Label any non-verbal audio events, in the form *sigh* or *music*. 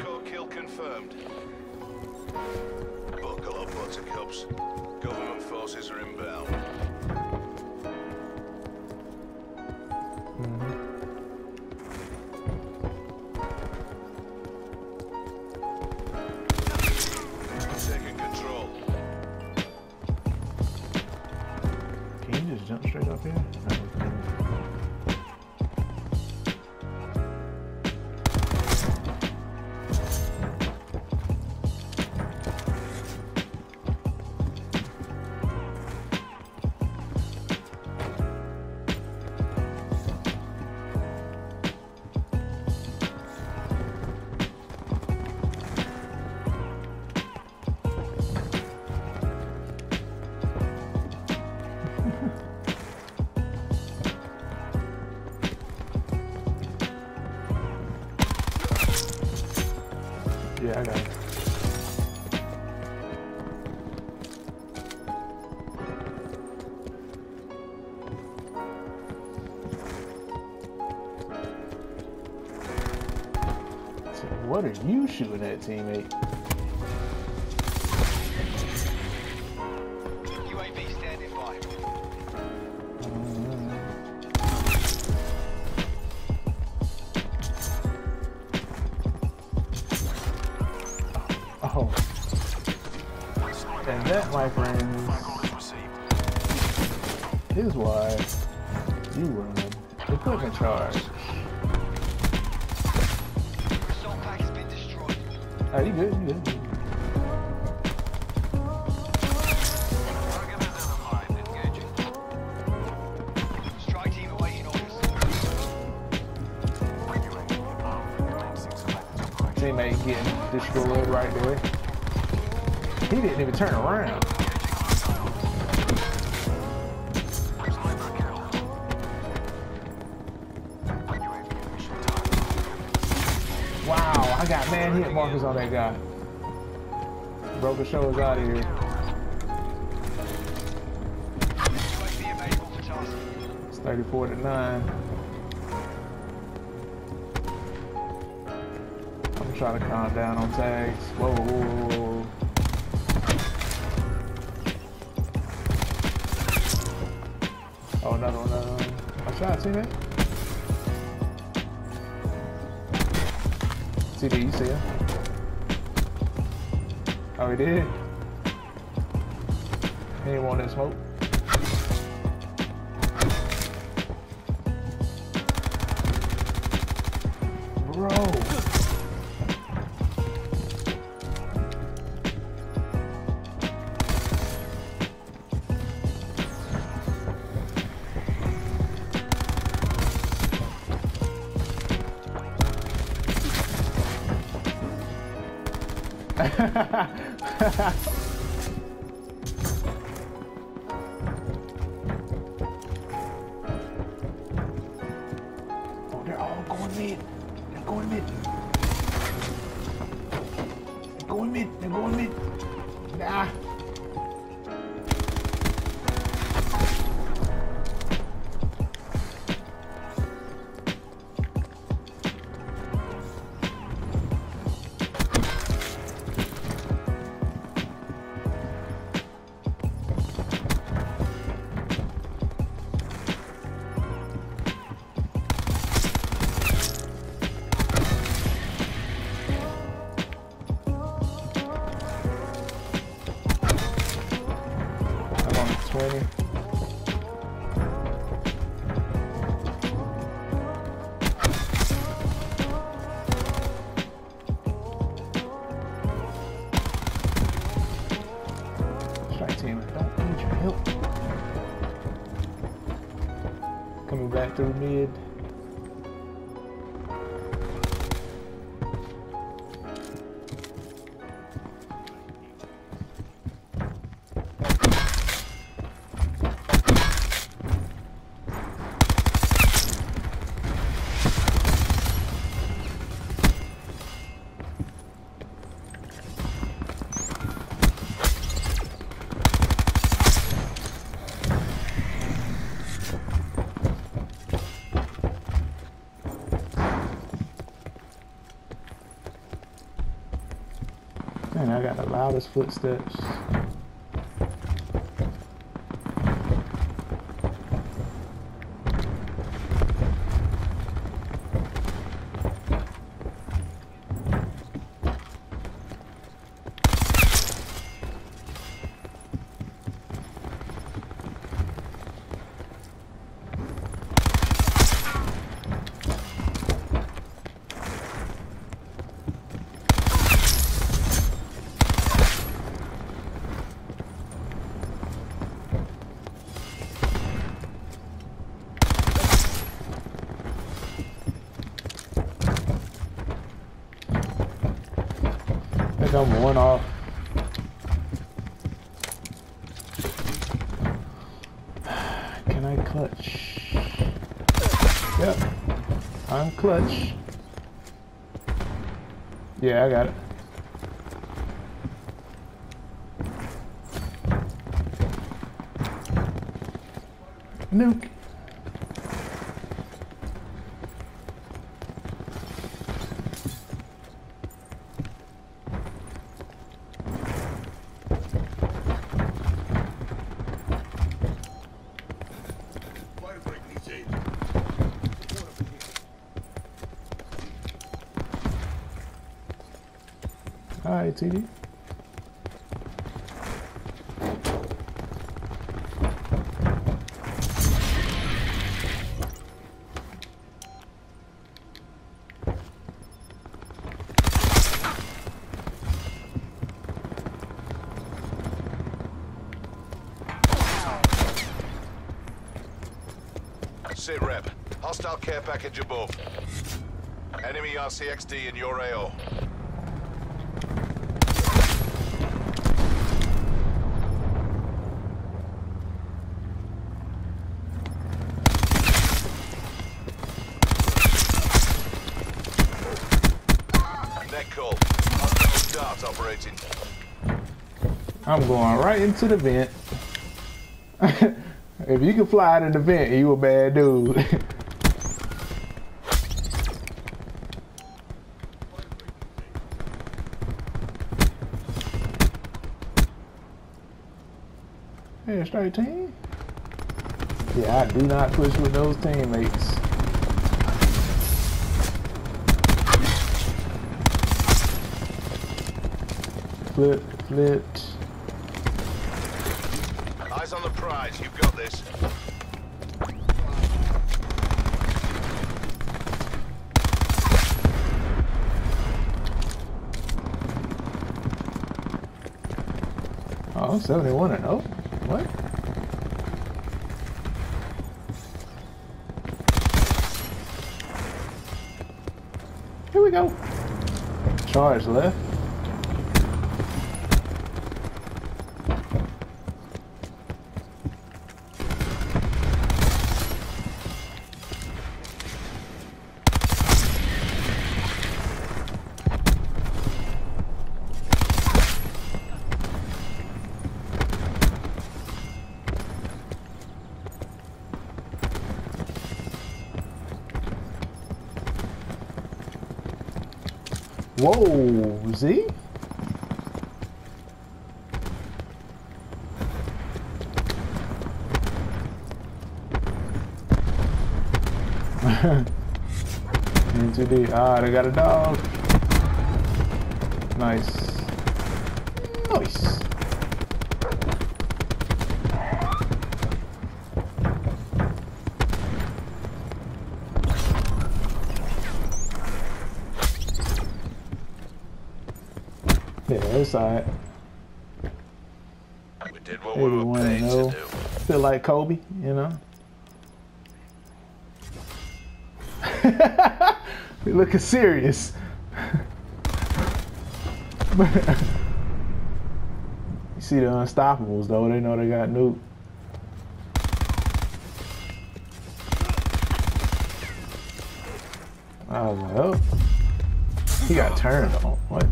Hardcore kill confirmed. Buckle up, buttercups. Government forces are inbound. Taking what are you shooting at, teammate? UAV standing by. Oh. And that, my friends, is why you run equipment charge. Oh, you good, you good. Teammate getting destroyed right there. He didn't even turn around. I got man hit markers on that guy. Broke Broken shoulders out of here. It's 34 to 9. I'm trying to calm down on tags. Whoa, whoa, whoa. Oh, another one, another one. I shot, see that? You see him? Oh, he did? He didn't want that smoke. Bro. Oh, *laughs* they're all going mid. They're going mid. They're going mid. They're going mid. Nah. Mid. Loudest footsteps. I think I'm one off. Can I clutch? Yep. I'm clutch. Yeah, I got it. Nuke. Alright, TD. Sit rep. Hostile care package above. Enemy RCXD in your AO. Net call. Operating. I'm going right into the vent. *laughs* if you can fly in the vent, you a bad dude. *laughs* hey, straight team. Yeah, I do not push with those teammates. Flip, flipped. Eyes on the prize. You've got this. Oh, 71 and 0? What? Here we go. Charge left. Whoa, Z? *laughs* Into the ah, they got a dog. Nice. Nice. Yeah, that's alright. We did what we were paid to do. Feel like Kobe, you know? *laughs* we looking serious. *laughs* you see the Unstoppables though, they know they got nuked. I was like, oh. He got turned on. What?